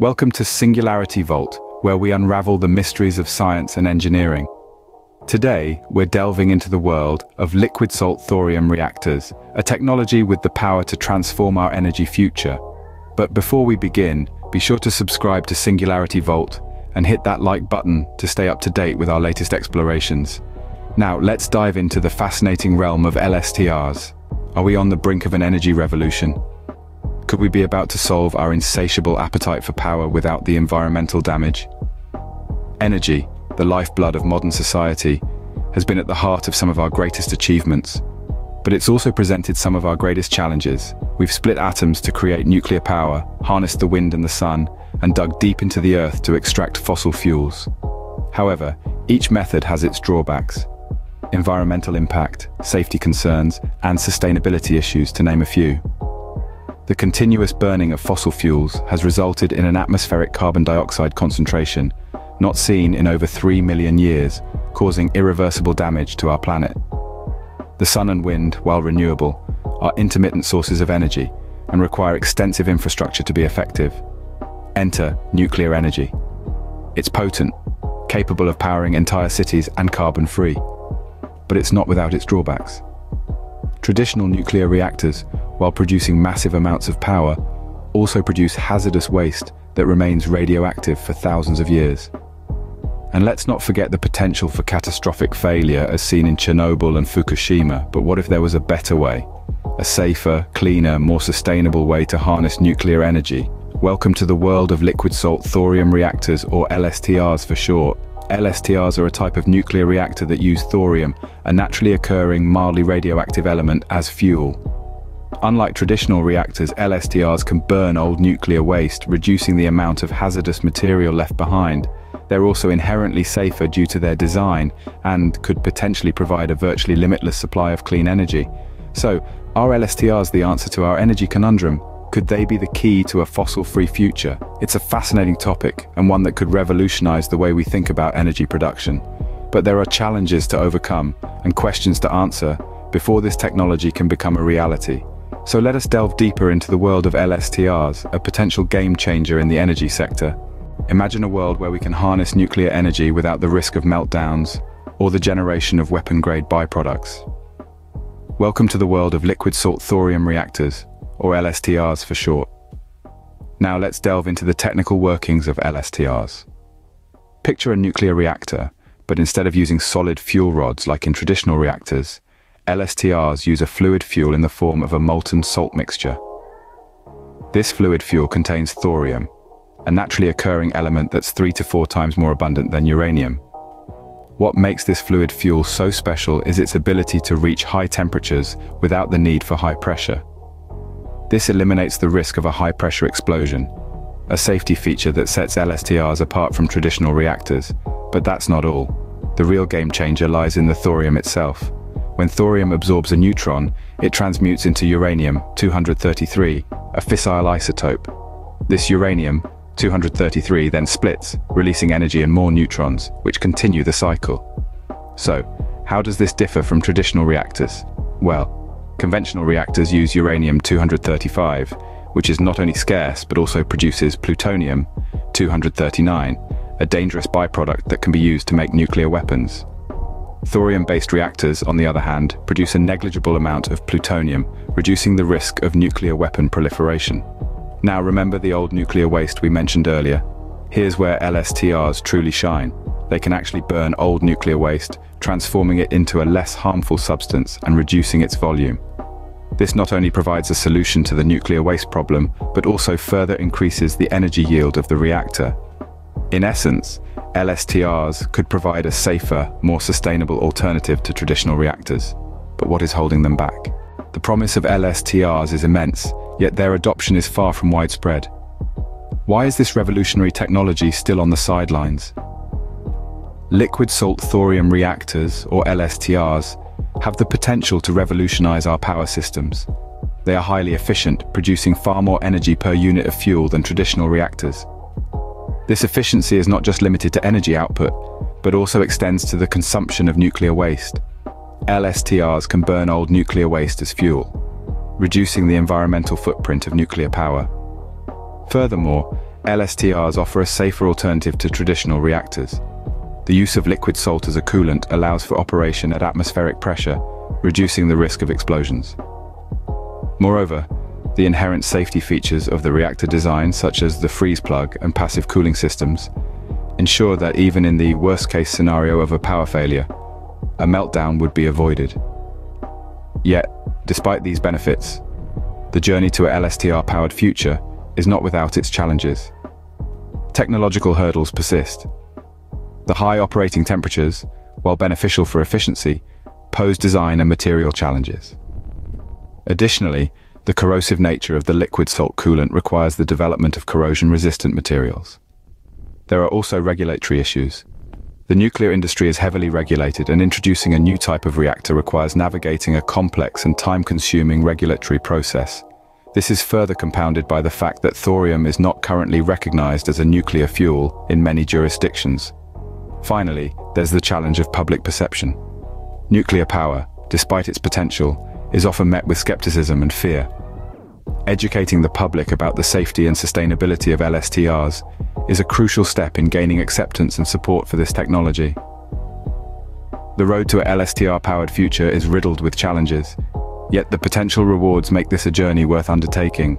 Welcome to Singularity Vault, where we unravel the mysteries of science and engineering. Today, we're delving into the world of liquid salt thorium reactors, a technology with the power to transform our energy future. But before we begin, be sure to subscribe to Singularity Vault and hit that like button to stay up to date with our latest explorations. Now, let's dive into the fascinating realm of LSTRs. Are we on the brink of an energy revolution? Could we be about to solve our insatiable appetite for power without the environmental damage? Energy, the lifeblood of modern society, has been at the heart of some of our greatest achievements. But it's also presented some of our greatest challenges. We've split atoms to create nuclear power, harnessed the wind and the sun, and dug deep into the earth to extract fossil fuels. However, each method has its drawbacks. Environmental impact, safety concerns, and sustainability issues to name a few. The continuous burning of fossil fuels has resulted in an atmospheric carbon dioxide concentration not seen in over 3 million years, causing irreversible damage to our planet. The sun and wind, while renewable, are intermittent sources of energy and require extensive infrastructure to be effective. Enter nuclear energy. It's potent, capable of powering entire cities and carbon-free. But it's not without its drawbacks. Traditional nuclear reactors, while producing massive amounts of power, also produce hazardous waste that remains radioactive for thousands of years. And let's not forget the potential for catastrophic failure as seen in Chernobyl and Fukushima, but what if there was a better way? A safer, cleaner, more sustainable way to harness nuclear energy? Welcome to the world of liquid salt thorium reactors, or LSTRs for short. LSTRs are a type of nuclear reactor that use thorium, a naturally occurring, mildly radioactive element, as fuel. Unlike traditional reactors, LSTRs can burn old nuclear waste, reducing the amount of hazardous material left behind. They're also inherently safer due to their design and could potentially provide a virtually limitless supply of clean energy. So, are LSTRs the answer to our energy conundrum? Could they be the key to a fossil-free future? It's a fascinating topic and one that could revolutionize the way we think about energy production. But there are challenges to overcome and questions to answer before this technology can become a reality. So let us delve deeper into the world of LSTRs, a potential game changer in the energy sector. Imagine a world where we can harness nuclear energy without the risk of meltdowns or the generation of weapon-grade byproducts. Welcome to the world of liquid salt thorium reactors, or LSTRs for short. Now let's delve into the technical workings of LSTRs. Picture a nuclear reactor, but instead of using solid fuel rods like in traditional reactors, LSTRs use a fluid fuel in the form of a molten salt mixture. This fluid fuel contains thorium, a naturally occurring element that's three to four times more abundant than uranium. What makes this fluid fuel so special is its ability to reach high temperatures without the need for high pressure. This eliminates the risk of a high-pressure explosion, a safety feature that sets LSTRs apart from traditional reactors. But that's not all. The real game changer lies in the thorium itself. When thorium absorbs a neutron, it transmutes into uranium-233, a fissile isotope. This uranium, 233 then splits, releasing energy and more neutrons, which continue the cycle. So, how does this differ from traditional reactors? Well, conventional reactors use uranium-235, which is not only scarce but also produces plutonium-239, a dangerous byproduct that can be used to make nuclear weapons. Thorium-based reactors, on the other hand, produce a negligible amount of plutonium, reducing the risk of nuclear weapon proliferation. Now remember the old nuclear waste we mentioned earlier? Here's where LSTRs truly shine. They can actually burn old nuclear waste, transforming it into a less harmful substance and reducing its volume. This not only provides a solution to the nuclear waste problem, but also further increases the energy yield of the reactor. In essence, LSTRs could provide a safer, more sustainable alternative to traditional reactors. But what is holding them back? The promise of LSTRs is immense, yet their adoption is far from widespread. Why is this revolutionary technology still on the sidelines? Liquid salt thorium reactors, or LSTRs, have the potential to revolutionize our power systems. They are highly efficient, producing far more energy per unit of fuel than traditional reactors. This efficiency is not just limited to energy output, but also extends to the consumption of nuclear waste. LSTRs can burn old nuclear waste as fuel, reducing the environmental footprint of nuclear power. Furthermore, LSTRs offer a safer alternative to traditional reactors. The use of liquid salt as a coolant allows for operation at atmospheric pressure, reducing the risk of explosions. Moreover, the inherent safety features of the reactor design, such as the freeze plug and passive cooling systems, ensure that even in the worst-case scenario of a power failure, a meltdown would be avoided. Yet, despite these benefits, the journey to a LSTR-powered future is not without its challenges. Technological hurdles persist. The high operating temperatures, while beneficial for efficiency, pose design and material challenges. Additionally, the corrosive nature of the liquid salt coolant requires the development of corrosion-resistant materials. There are also regulatory issues. The nuclear industry is heavily regulated and introducing a new type of reactor requires navigating a complex and time-consuming regulatory process. This is further compounded by the fact that thorium is not currently recognized as a nuclear fuel in many jurisdictions. Finally, there's the challenge of public perception. Nuclear power, despite its potential, is often met with skepticism and fear. Educating the public about the safety and sustainability of LSTRs is a crucial step in gaining acceptance and support for this technology. The road to a LSTR-powered future is riddled with challenges, yet the potential rewards make this a journey worth undertaking.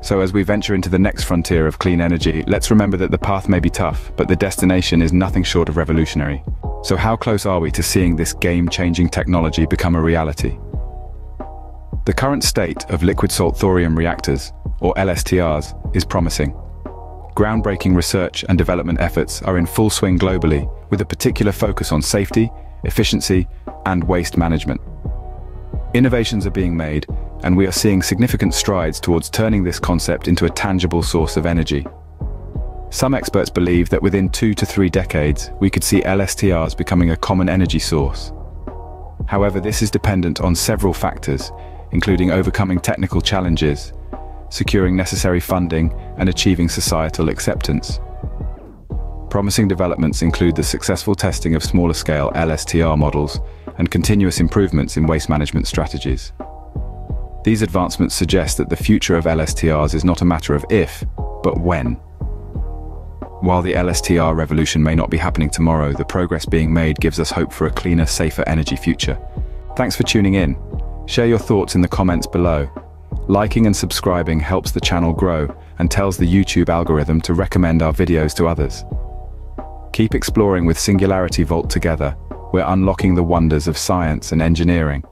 So as we venture into the next frontier of clean energy, let's remember that the path may be tough, but the destination is nothing short of revolutionary. So how close are we to seeing this game-changing technology become a reality? The current state of liquid salt thorium reactors, or LSTRs, is promising. Groundbreaking research and development efforts are in full swing globally, with a particular focus on safety, efficiency, and waste management. Innovations are being made, and we are seeing significant strides towards turning this concept into a tangible source of energy. Some experts believe that within two to three decades, we could see LSTRs becoming a common energy source. However, this is dependent on several factors, including overcoming technical challenges, securing necessary funding, and achieving societal acceptance. Promising developments include the successful testing of smaller-scale LSTR models and continuous improvements in waste management strategies. These advancements suggest that the future of LSTRs is not a matter of if, but when. While the LSTR revolution may not be happening tomorrow, the progress being made gives us hope for a cleaner, safer energy future. Thanks for tuning in. Share your thoughts in the comments below. Liking and subscribing helps the channel grow and tells the YouTube algorithm to recommend our videos to others. Keep exploring with Singularity Vault together. We're unlocking the wonders of science and engineering.